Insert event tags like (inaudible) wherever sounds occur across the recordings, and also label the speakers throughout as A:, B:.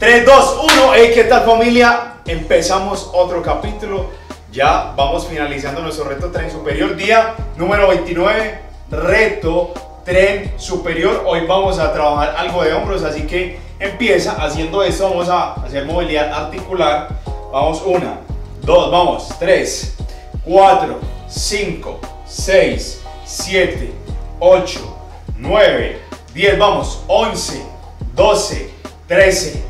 A: 3, 2, 1. Hey, ¿qué tal familia? Empezamos otro capítulo. Ya vamos finalizando nuestro reto tren superior. Día número 29. Reto tren superior. Hoy vamos a trabajar algo de hombros. Así que empieza haciendo esto. Vamos a hacer movilidad articular. Vamos 1, 2, vamos. 3, 4, 5, 6, 7, 8, 9, 10. Vamos. 11, 12, 13.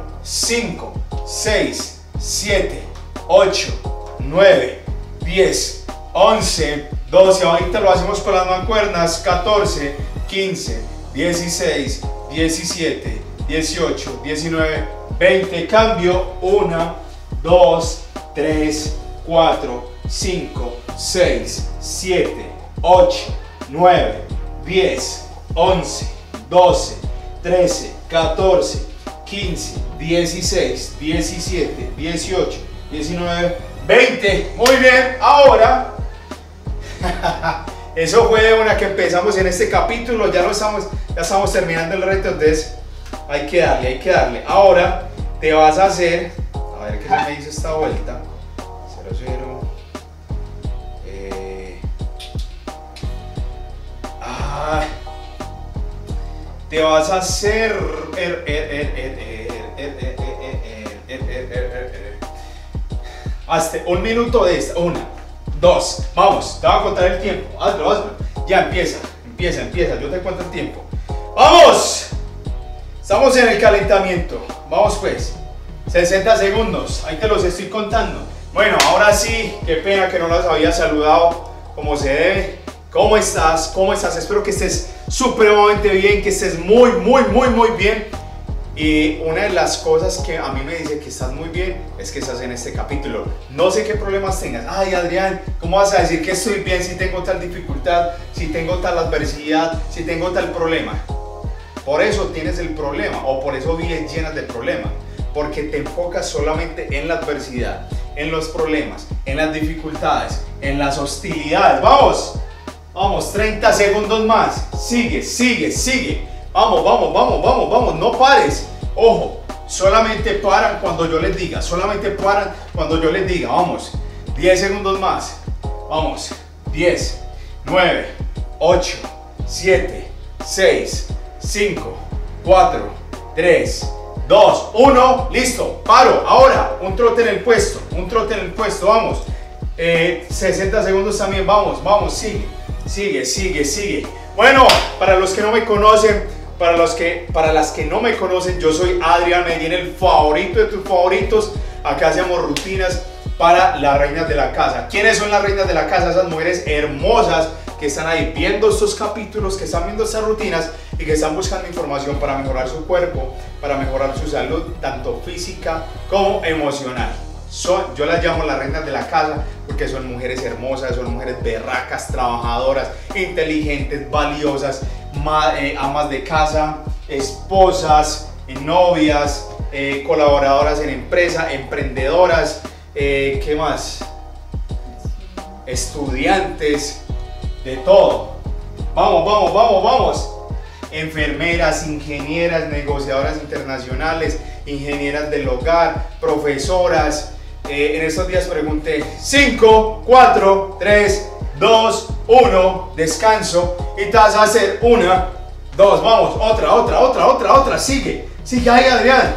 A: 5, 6, 7, 8, 9, 10, 11, 12. Ahorita lo hacemos con las mancuernas. 14, 15, 16, 17, 18, 19, 20. Cambio. 1, 2, 3, 4, 5, 6, 7, 8, 9, 10, 11, 12, 13, 14, 15. 16, 17, 18, 19, 20. Muy bien, ahora. (laughs) Eso fue una que empezamos en este capítulo. Ya, no estamos, ya estamos terminando el reto, entonces hay que darle, hay que darle. Ahora te vas a hacer. A ver qué se me hizo esta vuelta. 0, 0. Eh, ah, te vas a hacer. Er, er, er, Hazte un minuto de esta. Una, dos. Vamos, te voy a contar el tiempo. Hazlo, hazlo. Ya empieza, empieza, empieza. Yo te cuento el tiempo. ¡Vamos! Estamos en el calentamiento. Vamos pues. 60 segundos. Ahí te los estoy contando. Bueno, ahora sí, qué pena que no las había saludado como se debe. ¿Cómo estás? ¿Cómo estás? Espero que estés supremamente bien, que estés muy, muy, muy, muy bien. Y una de las cosas que a mí me dice que estás muy bien es que estás en este capítulo. No sé qué problemas tengas. Ay, Adrián, ¿cómo vas a decir que estoy bien si tengo tal dificultad, si tengo tal adversidad, si tengo tal problema? Por eso tienes el problema o por eso vives llenas de problema Porque te enfocas solamente en la adversidad, en los problemas, en las dificultades, en las hostilidades. Vamos, vamos, 30 segundos más. Sigue, sigue, sigue. Vamos, vamos, vamos, vamos, vamos, no pares. Ojo, solamente paran cuando yo les diga, solamente paran cuando yo les diga. Vamos, 10 segundos más. Vamos, 10, 9, 8, 7, 6, 5, 4, 3, 2, 1, listo, paro. Ahora, un trote en el puesto, un trote en el puesto, vamos. 60 eh, segundos también, vamos, vamos, sigue, sigue, sigue, sigue. Bueno, para los que no me conocen, para, los que, para las que no me conocen, yo soy Adrián Medellín, el favorito de tus favoritos. Acá hacemos rutinas para las reinas de la casa. ¿Quiénes son las reinas de la casa? Esas mujeres hermosas que están ahí viendo estos capítulos, que están viendo estas rutinas y que están buscando información para mejorar su cuerpo, para mejorar su salud, tanto física como emocional. Son, yo las llamo las reinas de la casa porque son mujeres hermosas, son mujeres berracas, trabajadoras, inteligentes, valiosas eh, amas de casa, esposas, eh, novias, eh, colaboradoras en empresa, emprendedoras, ¿qué más? Estudiantes, de todo. Vamos, vamos, vamos, vamos. Enfermeras, ingenieras, negociadoras internacionales, ingenieras del hogar, profesoras. en estos días pregunté 5, 4, 3, 2, 1, descanso y te vas a hacer una, dos, vamos, otra, otra, otra, otra, otra, sigue, sigue ahí Adrián.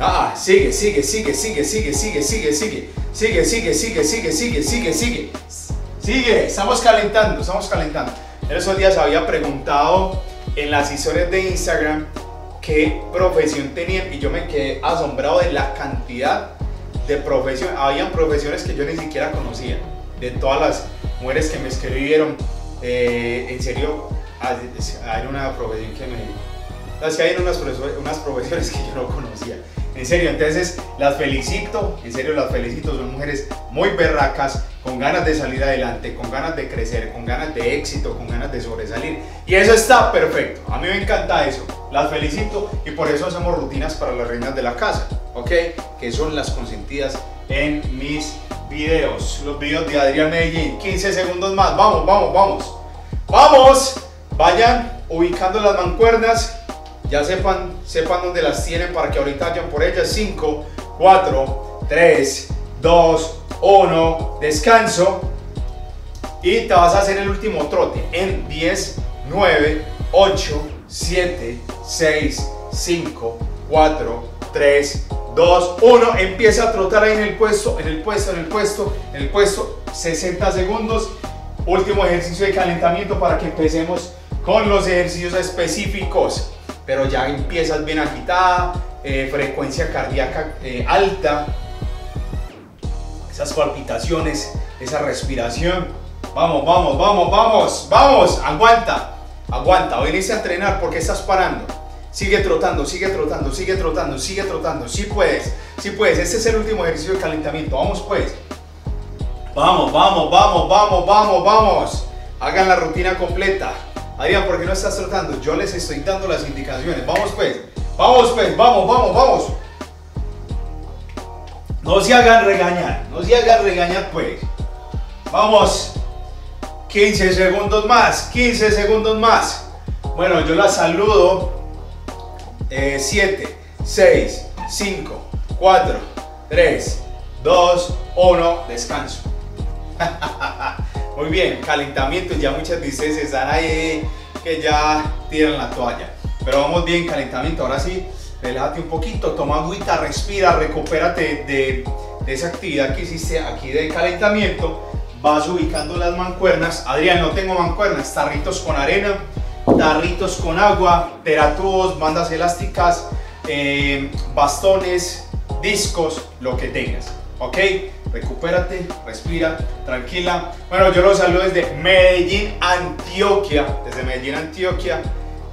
A: Ah, sigue, sigue, sigue, sigue, sigue, sigue, sigue, sigue, sigue, sigue, sigue, sigue, sigue, sigue, sigue, sigue, estamos calentando, estamos calentando. En esos días había preguntado en las historias de Instagram qué profesión tenían y yo me quedé asombrado de la cantidad de profesiones, habían profesiones que yo ni siquiera conocía de todas las mujeres que me escribieron, eh, en serio, hay una profesión que me... Las que hay unas, unas profesiones que yo no conocía. En serio, entonces las felicito, en serio las felicito, son mujeres muy berracas, con ganas de salir adelante, con ganas de crecer, con ganas de éxito, con ganas de sobresalir. Y eso está perfecto, a mí me encanta eso, las felicito y por eso hacemos rutinas para las reinas de la casa, ¿ok? Que son las consentidas en mis videos, los videos de Adrián Medellín. 15 segundos más, vamos, vamos, vamos. ¡Vamos! Vayan ubicando las mancuernas, ya sepan, sepan dónde las tienen para que ahorita vayan por ellas. 5, 4, 3, 2, 1, descanso. Y te vas a hacer el último trote en 10, 9, 8, 7, 6, 5, 4, 3, 2, 1. Empieza a trotar ahí en el puesto, en el puesto, en el puesto, en el puesto. 60 segundos. Último ejercicio de calentamiento para que empecemos con los ejercicios específicos. Pero ya empiezas bien agitada, eh, frecuencia cardíaca eh, alta, esas palpitaciones, esa respiración. Vamos, vamos, vamos, vamos, vamos. Aguanta, aguanta. Hoy a entrenar porque estás parando. Sigue trotando, sigue trotando, sigue trotando, sigue trotando. Sí puedes, si puedes. Este es el último ejercicio de calentamiento. Vamos pues. Vamos, vamos, vamos, vamos, vamos, vamos. Hagan la rutina completa. Adrián, ¿por qué no estás trotando? Yo les estoy dando las indicaciones. Vamos pues. Vamos pues, vamos, vamos, vamos. No se hagan regañar, no se hagan regañar pues. Vamos. 15 segundos más, 15 segundos más. Bueno, yo la saludo 7, 6, 5, 4, 3, 2, 1, descanso. (laughs) Muy bien, calentamiento, ya muchas veces están ahí que ya tiran la toalla. Pero vamos bien, calentamiento, ahora sí, relájate un poquito, toma agüita, respira, recupérate de, de esa actividad que hiciste aquí de calentamiento. Vas ubicando las mancuernas. Adrián, no tengo mancuernas, tarritos con arena tarritos con agua, teratubos, bandas elásticas, eh, bastones, discos, lo que tengas. ¿Ok? Recupérate, respira, tranquila. Bueno, yo los saludo desde Medellín, Antioquia. Desde Medellín, Antioquia.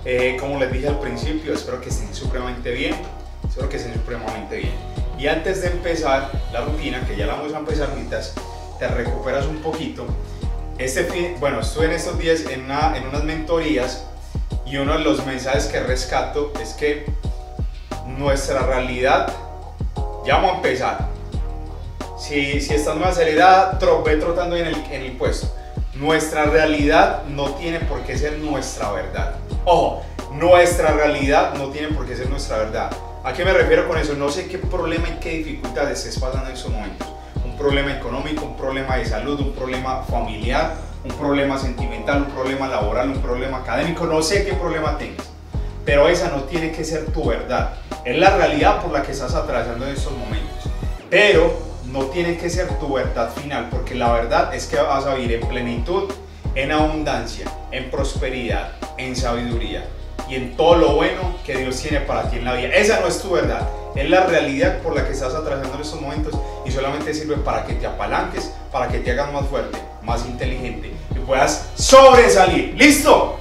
A: Eh, como les dije al principio, espero que estén supremamente bien. Espero que estén supremamente bien. Y antes de empezar la rutina, que ya la vamos a empezar mientras te recuperas un poquito, este bueno, estuve en estos días en, unas mentorías y uno de los mensajes que rescato es que nuestra realidad, ya vamos a empezar. Si, si estás en una seriedad, trotando en el, en el puesto. Nuestra realidad no tiene por qué ser nuestra verdad. Ojo, nuestra realidad no tiene por qué ser nuestra verdad. ¿A qué me refiero con eso? No sé qué problema y qué dificultades estés pasando en estos momentos problema económico, un problema de salud, un problema familiar, un problema sentimental, un problema laboral, un problema académico, no sé qué problema tengas, pero esa no tiene que ser tu verdad, es la realidad por la que estás atravesando en estos momentos, pero no tiene que ser tu verdad final, porque la verdad es que vas a vivir en plenitud, en abundancia, en prosperidad, en sabiduría y en todo lo bueno que Dios tiene para ti en la vida. Esa no es tu verdad, es la realidad por la que estás atravesando en estos momentos y solamente sirve para que te apalanques, para que te hagas más fuerte, más inteligente y puedas sobresalir. ¿Listo?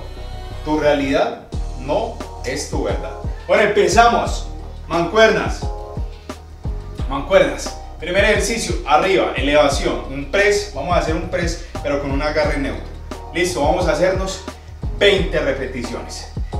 A: Tu realidad no es tu verdad. Bueno, empezamos. Mancuernas. Mancuernas. Primer ejercicio, arriba, elevación, un press, vamos a hacer un press pero con un agarre neutro. Listo, vamos a hacernos 20 repeticiones.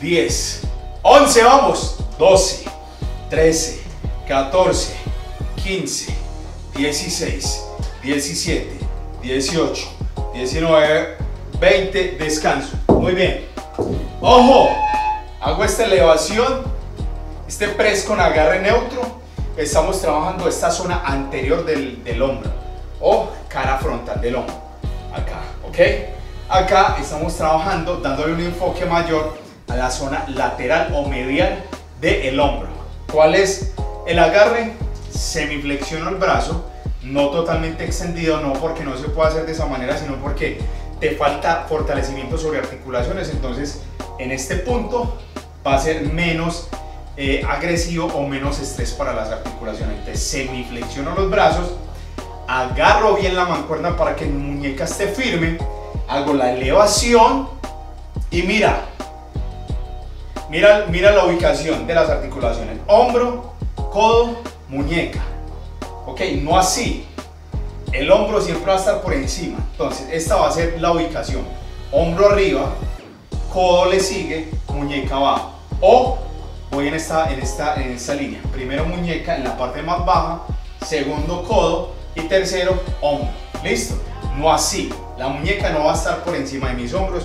A: 10, 11, vamos, 12, 13, 14, 15, 16, 17, 18, 19, 20, descanso. Muy bien. Ojo, hago esta elevación, este press con agarre neutro. Estamos trabajando esta zona anterior del, del hombro o oh, cara frontal del hombro. Acá, ¿ok? Acá estamos trabajando dándole un enfoque mayor a la zona lateral o medial del hombro. ¿Cuál es el agarre? Semiflexiono el brazo, no totalmente extendido, no porque no se pueda hacer de esa manera, sino porque te falta fortalecimiento sobre articulaciones. Entonces, en este punto va a ser menos eh, agresivo o menos estrés para las articulaciones. Entonces, semiflexiono los brazos, agarro bien la mancuerna para que mi muñeca esté firme, hago la elevación y mira, Mira, mira la ubicación de las articulaciones. Hombro, codo, muñeca. Ok, no así. El hombro siempre va a estar por encima. Entonces, esta va a ser la ubicación. Hombro arriba, codo le sigue, muñeca abajo. O voy en esta, en, esta, en esta línea. Primero muñeca en la parte más baja, segundo codo y tercero hombro. ¿Listo? No así. La muñeca no va a estar por encima de mis hombros,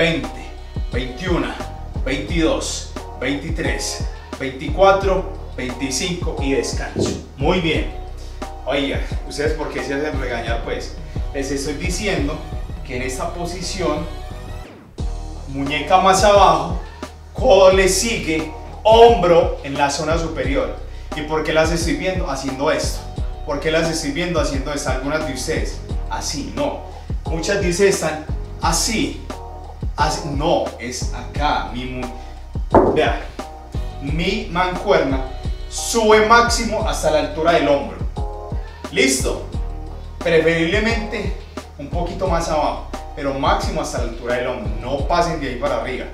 A: 20, 21, 22, 23, 24, 25 y descanso. Muy bien. Oiga, ¿ustedes por qué se hacen regañar? Pues les estoy diciendo que en esta posición, muñeca más abajo, codo le sigue, hombro en la zona superior. ¿Y por qué las estoy viendo haciendo esto? ¿Por qué las estoy viendo haciendo esto? Algunas de ustedes, así, no. Muchas dicen, están así, no, es acá. Mi, mi mancuerna sube máximo hasta la altura del hombro. Listo. Preferiblemente un poquito más abajo, pero máximo hasta la altura del hombro. No pasen de ahí para arriba.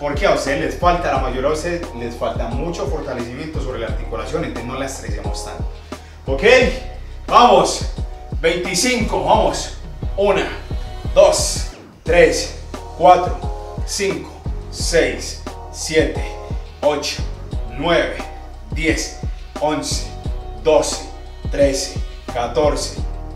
A: Porque a ustedes les falta, a la mayoría de ustedes les falta mucho fortalecimiento sobre la articulación, entonces no la estresemos tanto. ¿Ok? Vamos. 25, vamos. 1, 2, 3, 4, 5, 6, 7, 8, 9, 10, 11, 12, 13, 14,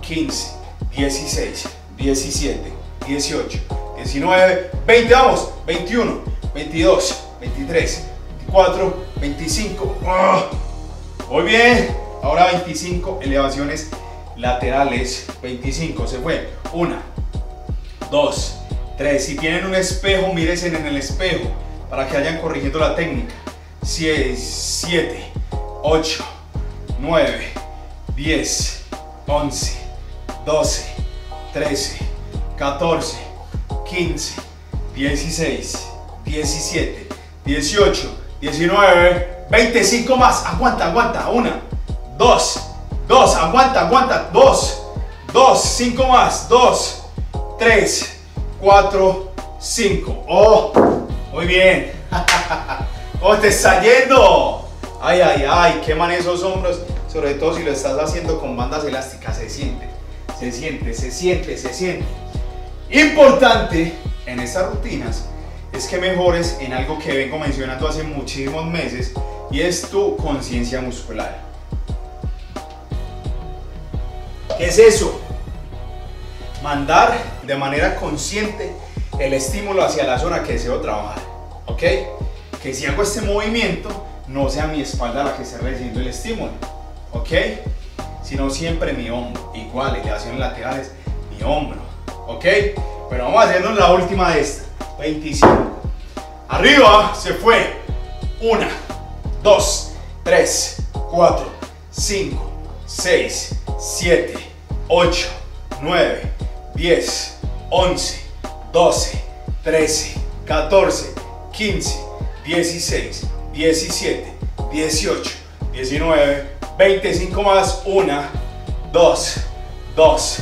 A: 15, 16, 17, 18, 19, 20, vamos, 21, 22, 23, 24, 25. Muy bien. Ahora 25 elevaciones laterales. 25, se fue. 1, 2, 3. Si tienen un espejo, mírense en el espejo para que vayan corrigiendo la técnica. 7, 8, 9, 10, 11, 12, 13, 14, 15, 16, 17, 18, 19, 25 más. Aguanta, aguanta. Una, 2, 2. aguanta, aguanta. 2, 2, cinco más. Dos, tres, 4, 5. ¡Oh! Muy bien. (laughs) ¡Oh, te está yendo! ¡Ay, ay, ay! Queman esos hombros. Sobre todo si lo estás haciendo con bandas elásticas. Se siente, se siente, se siente, se siente. Importante en estas rutinas es que mejores en algo que vengo mencionando hace muchísimos meses y es tu conciencia muscular. ¿Qué es eso? Mandar de manera consciente el estímulo hacia la zona que deseo trabajar. ¿Ok? Que si hago este movimiento, no sea mi espalda la que esté recibiendo el estímulo. ¿Ok? Sino siempre mi hombro. Igual, elevaciones laterales, mi hombro. ¿Ok? Pero vamos a hacernos la última de esta. 25. Arriba se fue. 1, 2, 3, 4, 5, 6, 7, 8, 9, 10. 11, 12, 13, 14, 15, 16, 17, 18, 19, 25 más, 1, 2, 2,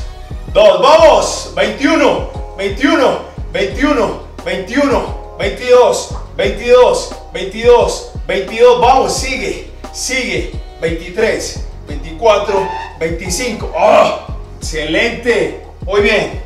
A: 2, vamos, 21, 21, 21, 21, 22, 22, 22, 22, vamos, sigue, sigue, 23, 24, 25, ¡Oh! excelente, muy bien,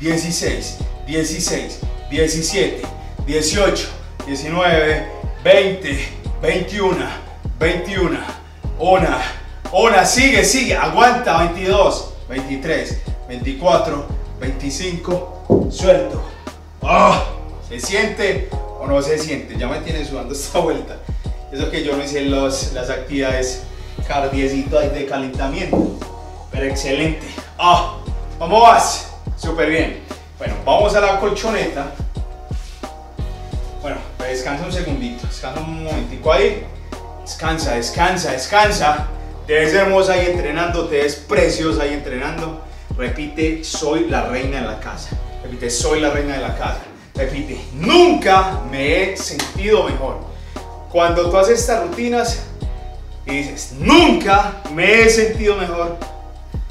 A: 16, 16, 17, 18, 19, 20, 21, 21, 1, 1, sigue, sigue, aguanta, 22, 23, 24, 25, suelto. Ah, ¿Se siente o no se siente? Ya me tiene sudando (laughs) esta vuelta. Eso que yo no hice las actividades y de calentamiento, pero excelente. Oh, ¿Cómo vas? Súper bien. Bueno, vamos a la colchoneta. Bueno, descansa un segundito, descansa un momentico ahí. Descansa, descansa, descansa. Te ves hermosa ahí entrenando, te ves preciosa ahí entrenando. Repite, soy la reina de la casa. Repite, soy la reina de la casa. Repite, nunca me he sentido mejor. Cuando tú haces estas rutinas y dices, nunca me he sentido mejor,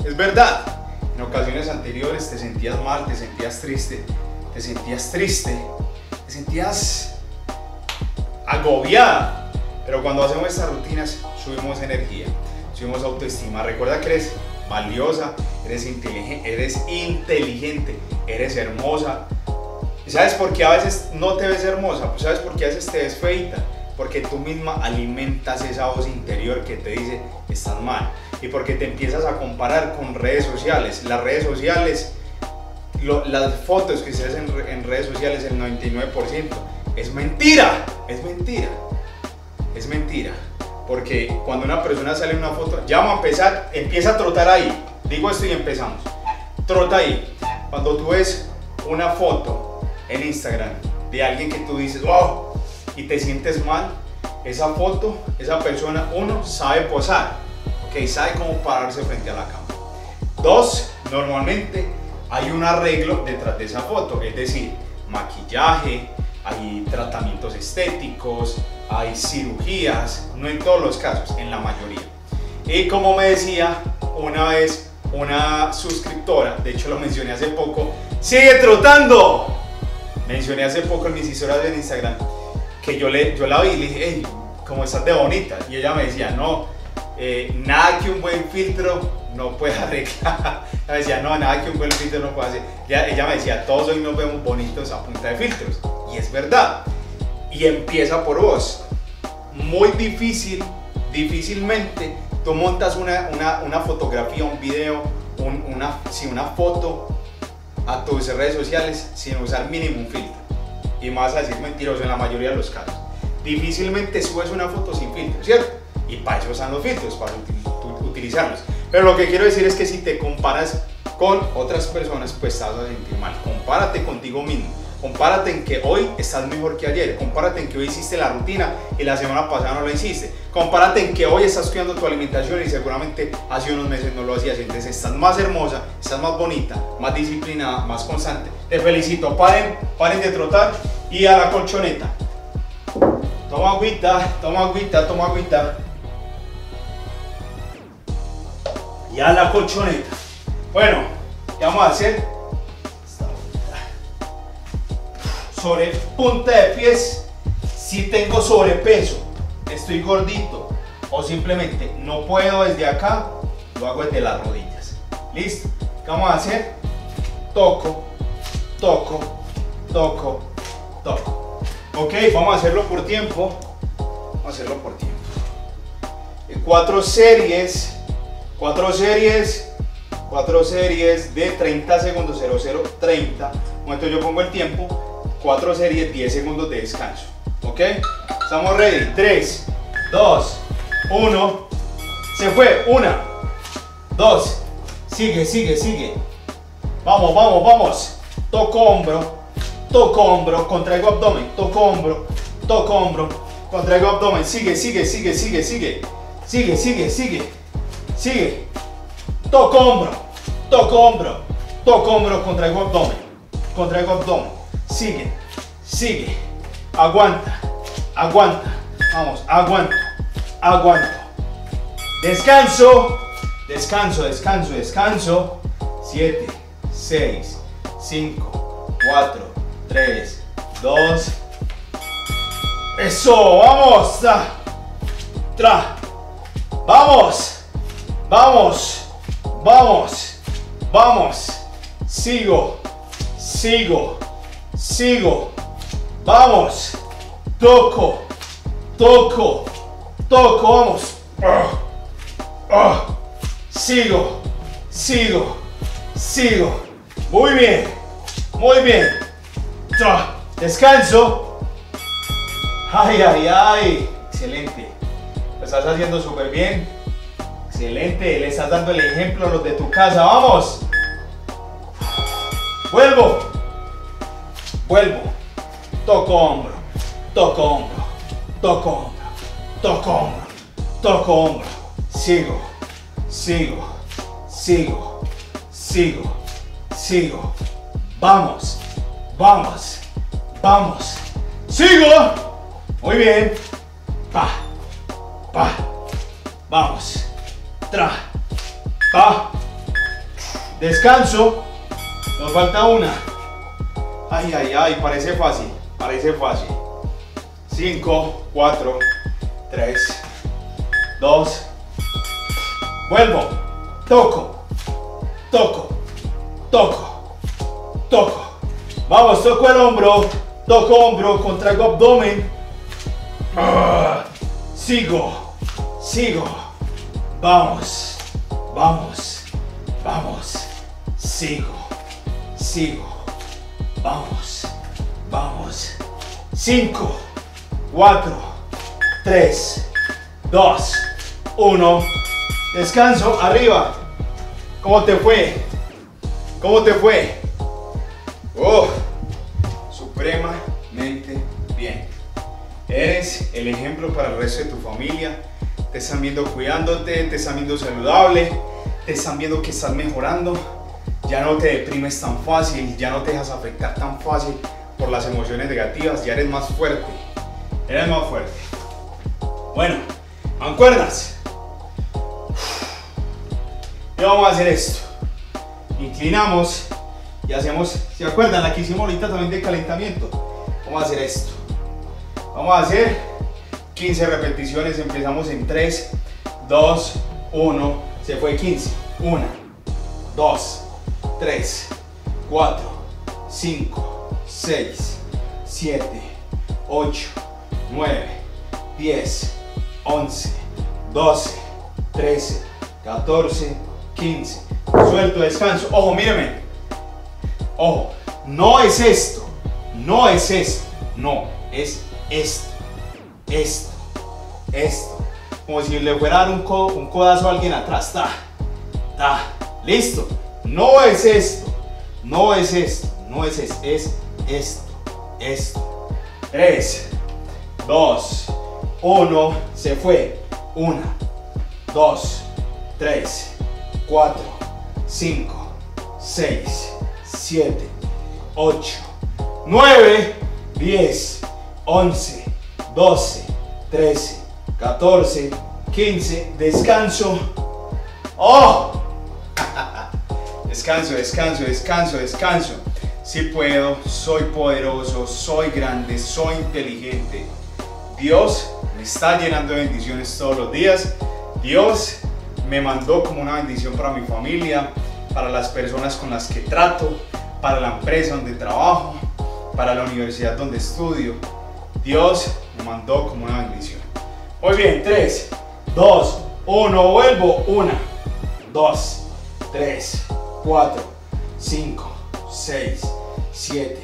A: es verdad, en ocasiones anteriores te sentías mal, te sentías triste, te sentías triste, te sentías agobiada. Pero cuando hacemos estas rutinas subimos energía, subimos autoestima. Recuerda que eres valiosa, eres inteligente, eres, inteligente, eres hermosa. ¿Y sabes por qué a veces no te ves hermosa? Pues sabes por qué a veces te ves feita. Porque tú misma alimentas esa voz interior que te dice, estás mal y porque te empiezas a comparar con redes sociales. Las redes sociales, las fotos que se hacen en redes sociales, el 99% es mentira, es mentira, es mentira. Porque cuando una persona sale una foto, ya vamos a empezar, empieza a trotar ahí. Digo esto y empezamos. Trota ahí. Cuando tú ves una foto en Instagram de alguien que tú dices, wow, y te sientes mal, esa foto, esa persona, uno, sabe posar que sabe cómo pararse frente a la cámara. Dos, normalmente hay un arreglo detrás de esa foto, es decir, maquillaje, hay tratamientos estéticos, hay cirugías, no en todos los casos, en la mayoría. Y como me decía una vez una suscriptora, de hecho lo mencioné hace poco, sigue trotando. Mencioné hace poco en mis historias de Instagram que yo, le, yo la vi y le dije, hey, Como estás de bonita? Y ella me decía, no, eh, nada que un buen filtro no pueda (laughs) arreglar. Ella decía, no, nada que un buen filtro no pueda hacer. Ella, me decía, todos hoy nos vemos bonitos a punta de filtros. Y es verdad. Y empieza por vos. Muy difícil, difícilmente, tú montas una, una, fotografía, un video, una, una foto a tus redes sociales sin usar mínimo un filtro. Y más a decir mentiroso en la mayoría de los casos. Difícilmente subes una foto sin filtro, ¿cierto? Y para eso están los filtros, para utilizarlos. Pero lo que quiero decir es que si te comparas con otras personas, pues estás a sentir mal. Compárate contigo mismo. Compárate en que hoy estás mejor que ayer. Compárate en que hoy hiciste la rutina y la semana pasada no lo hiciste. Compárate en que hoy estás cuidando tu alimentación y seguramente hace unos meses no lo hacías. Entonces estás más hermosa, estás más bonita, más disciplinada, más constante. Te felicito. Paren, paren de trotar y a la colchoneta. Toma agüita, toma agüita, toma agüita. Ya la colchoneta. Bueno, ¿qué vamos a hacer? Sobre punta de pies, si tengo sobrepeso, estoy gordito o simplemente no puedo desde acá, lo hago desde las rodillas. ¿Listo? ¿Qué vamos a hacer? Toco, toco, toco, toco. Ok, vamos a hacerlo por tiempo. Vamos a hacerlo por tiempo. En cuatro series Cuatro series, cuatro series de 30 segundos, 0 0 30. Momento yo pongo el tiempo, cuatro series, 10 segundos de descanso. ¿Ok? Estamos ready. 3, 2, 1. Se fue. una 2. Sigue, sigue, sigue. Vamos, vamos, vamos. Toco hombro, toco hombro, contraigo abdomen, toco hombro, toco hombro, contraigo abdomen. Sigue, sigue, sigue, sigue, sigue. Sigue, sigue, sigue. Sigue. Toco hombro, toco hombro, toco hombro, contraigo abdomen, contraigo abdomen. Sigue, sigue. Aguanta, aguanta. Vamos, aguanta, aguanto. Descanso, descanso, descanso, descanso. Siete, seis, cinco, cuatro, tres, dos. Eso, vamos. Tra. Vamos. Vamos, vamos, vamos. Sigo, sigo, sigo. Vamos. Toco, toco, toco. Vamos. Ah, ah. Sigo, sigo, sigo. Muy bien, muy bien. Descanso. Ay, ay, ay. Excelente. Lo estás haciendo súper bien. Excelente, le estás dando el ejemplo a los de tu casa, vamos. Vuelvo, vuelvo, toco hombro, toco hombro, toco hombro, toco hombro, toco hombro, sigo, sigo, sigo, sigo, sigo, vamos, vamos, vamos, sigo, muy bien, pa, pa, vamos tra, pa. Descanso. Nos falta una. Ay, ay, ay, parece fácil, parece fácil. 5, 4, 3, 2. Vuelvo. Toco, toco, toco, toco. Vamos, toco el hombro, toco hombro, contraigo abdomen. Ah. sigo, sigo. Vamos, vamos, vamos. Sigo, sigo. Vamos, vamos. 5, 4, 3, 2, 1. Descanso, arriba. ¿Cómo te fue? ¿Cómo te fue? Oh, supremamente bien. Eres el ejemplo para el resto de tu familia te están viendo cuidándote, te están viendo saludable, te están viendo que estás mejorando, ya no te deprimes tan fácil, ya no te dejas afectar tan fácil por las emociones negativas, ya eres más fuerte, eres más fuerte. Bueno, acuerdas Y vamos a hacer esto. Inclinamos y hacemos, ¿se acuerdan? La que hicimos ahorita también de calentamiento. Vamos a hacer esto. Vamos a hacer 15 repeticiones, empezamos en 3, 2, 1, se fue 15, 1, 2, 3, 4, 5, 6, 7, 8, 9, 10, 11, 12, 13, 14, 15. Suelto, descanso. Ojo, mírame. Ojo, no es esto. No es esto. No, es esto esto, esto. Como si le fuera a dar un, un codazo a alguien atrás. Ta, ta, listo. No es esto, no es esto, no es esto, es esto, esto. 3, 2, 1, se fue. 1, 2, 3, 4, 5, 6, 7, 8, 9, 10, 11, 12, 13, 14, 15, descanso. ¡Oh! (laughs) Descanso, descanso, descanso, descanso. Si puedo, soy poderoso, soy grande, soy inteligente. Dios me está llenando de bendiciones todos los días. Dios me mandó como una bendición para mi familia, para las personas con las que trato, para la empresa donde trabajo, para la universidad donde estudio. Dios mandó como una bendición. Muy bien, 3, 2, 1, vuelvo. 1, 2, 3, 4, 5, 6, 7,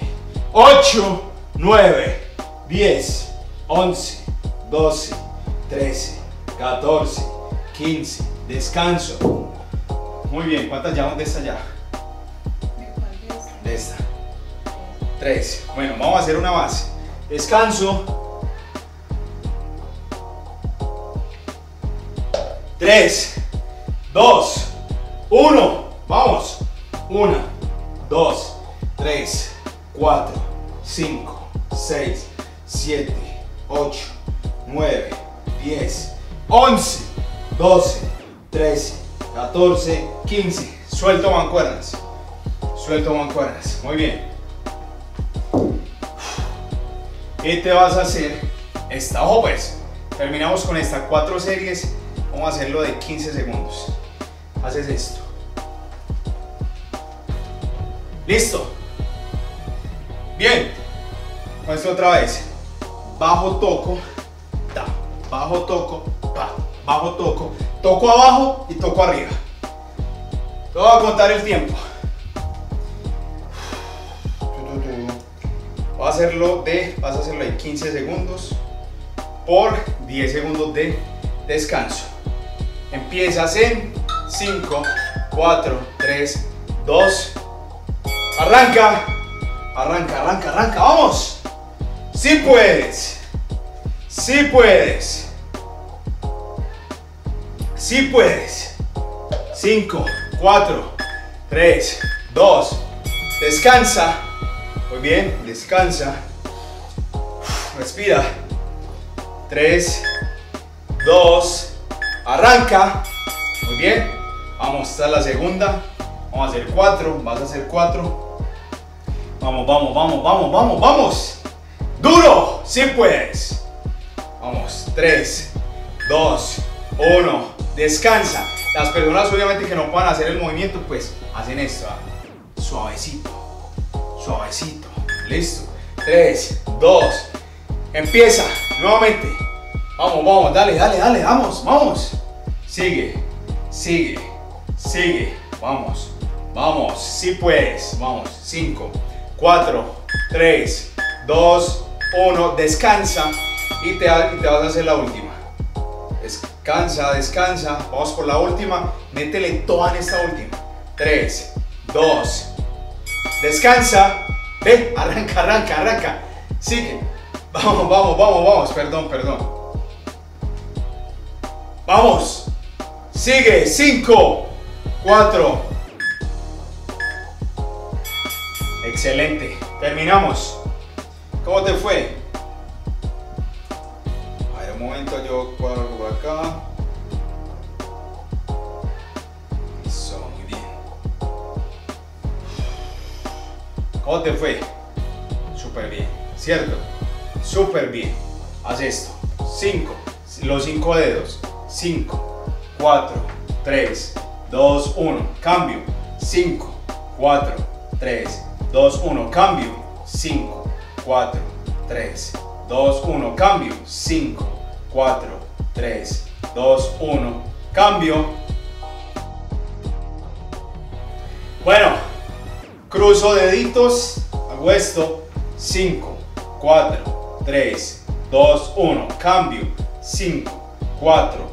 A: 8, 9, 10, 11, 12, 13, 14, 15. Descanso. Muy bien, ¿cuántas llevamos de esta ya? De esta. 13 Bueno, vamos a hacer una base. Descanso. 3, 2, 1. Vamos. 1, 2, 3, 4, 5, 6, 7, 8, 9, 10, 11, 12, 13, 14, 15. Suelto mancuernas. Suelto mancuernas. Muy bien. qué te vas a hacer esta ojo pues. Terminamos con estas cuatro series Vamos a hacerlo de 15 segundos. Haces esto. Listo. Bien. Con otra vez. Bajo toco, Bajo toco, Bajo toco. Toco abajo y toco arriba. Te voy a contar el tiempo. Vas a hacerlo de, vas a hacerlo de 15 segundos por 10 segundos de descanso. Empiezas en 5, 4, 3, 2. Arranca. Arranca, arranca, arranca. Vamos. Si sí puedes. Si sí puedes. Si sí puedes. 5, 4, 3, 2. Descansa. Muy bien, descansa. Respira. 3, 2, Arranca. Muy bien. Vamos, a la segunda. Vamos a hacer cuatro. Vas a hacer cuatro. Vamos, vamos, vamos, vamos, vamos, vamos. Duro, si puedes. Vamos, tres, dos, uno. Descansa. Las personas obviamente que no puedan hacer el movimiento, pues hacen esto. ¿ah? Suavecito, suavecito. Listo. Tres, dos. Empieza nuevamente. Vamos, vamos, dale, dale, dale, vamos, vamos. Sigue, sigue, sigue. Vamos, vamos, si puedes. Vamos, 5, 4, 3, 2, 1. Descansa y te, y te vas a hacer la última. Descansa, descansa. Vamos por la última. Métele toda en esta última. 3, 2, descansa. Ve, arranca, arranca, arranca. Sigue. Vamos, vamos, vamos, vamos. Perdón, perdón. Vamos. Sigue. 5, 4. Excelente. Terminamos. ¿Cómo te fue? A ver, un momento, yo cuadro acá. Eso, muy bien. ¿Cómo te fue? Súper bien, ¿cierto? Súper bien. Haz esto. 5, Los cinco dedos. 5, 4, 3, 2, 1. Cambio. 5, 4, 3, 2, 1. Cambio. 5, 4, 3, 2, 1. Cambio. 5, 4, 3, 2, 1. Cambio. Bueno, cruzo deditos, hago esto. 5, 4, 3, 2, 1. Cambio. 5, 4,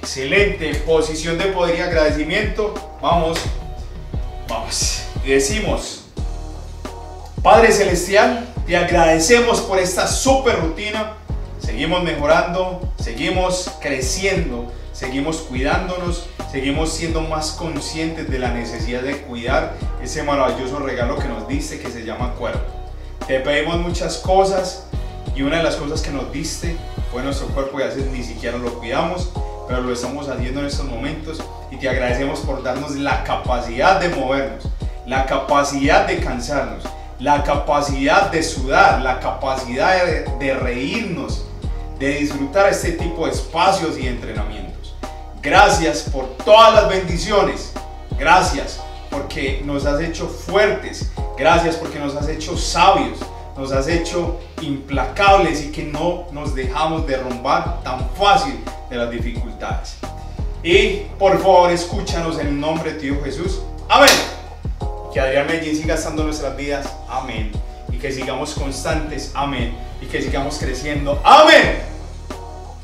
A: Excelente. Posición de poder y agradecimiento. Vamos. Vamos. Decimos. Padre Celestial, te agradecemos por esta super rutina. Seguimos mejorando, seguimos creciendo, seguimos cuidándonos, seguimos siendo más conscientes de la necesidad de cuidar ese maravilloso regalo que nos diste que se llama cuerpo. Te pedimos muchas cosas y una de las cosas que nos diste fue nuestro cuerpo y a veces ni siquiera lo cuidamos pero lo estamos haciendo en estos momentos y te agradecemos por darnos la capacidad de movernos, la capacidad de cansarnos, la capacidad de sudar, la capacidad de, reírnos, de disfrutar este tipo de espacios y entrenamientos. Gracias por todas las bendiciones. Gracias porque nos has hecho fuertes. Gracias porque nos has hecho sabios. Nos has hecho implacables y que no nos dejamos derrumbar tan fácil de las dificultades. Y por favor, escúchanos en el nombre de Dios Jesús. Amén. Que Adrián Medellín siga gastando nuestras vidas. Amén. Y que sigamos constantes. Amén. Y que sigamos creciendo. Amén.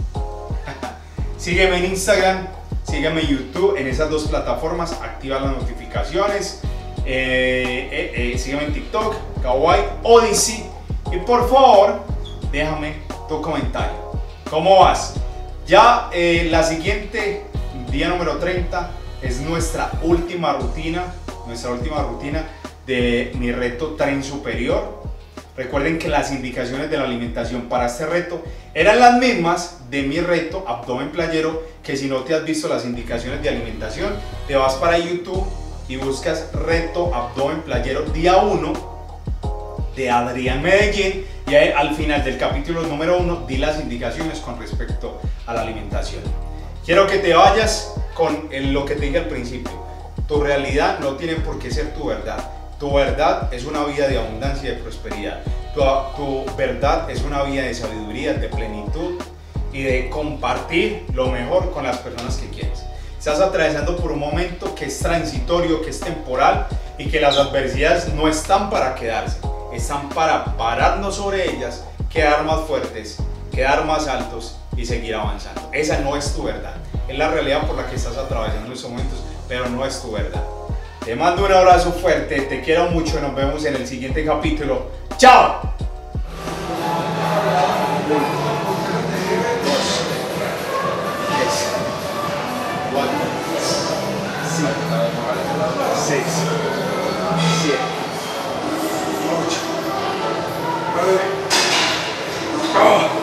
A: (laughs) sígueme en Instagram. Sígueme en YouTube. En esas dos plataformas. Activa las notificaciones. Eh, eh, eh, sígueme en TikTok. Kawaii. Odyssey. Y por favor, déjame tu comentario. ¿Cómo vas? Ya eh, la siguiente, día número 30, es nuestra última rutina, nuestra última rutina de mi reto tren superior. Recuerden que las indicaciones de la alimentación para este reto eran las mismas de mi reto abdomen playero, que si no te has visto las indicaciones de alimentación, te vas para YouTube y buscas reto abdomen playero día 1 de Adrián Medellín y al final del capítulo número uno di las indicaciones con respecto a la alimentación. Quiero que te vayas con lo que te dije al principio. Tu realidad no tiene por qué ser tu verdad. Tu verdad es una vida de abundancia y de prosperidad. Tu, tu verdad es una vida de sabiduría, de plenitud y de compartir lo mejor con las personas que quieres. Estás atravesando por un momento que es transitorio, que es temporal y que las adversidades no están para quedarse están para pararnos sobre ellas, quedar más fuertes, quedar más altos y seguir avanzando. Esa no es tu verdad. Es la realidad por la que estás atravesando en estos momentos, pero no es tu verdad. Te mando un abrazo fuerte, te quiero mucho, nos vemos en el siguiente capítulo. ¡Chao! Oh.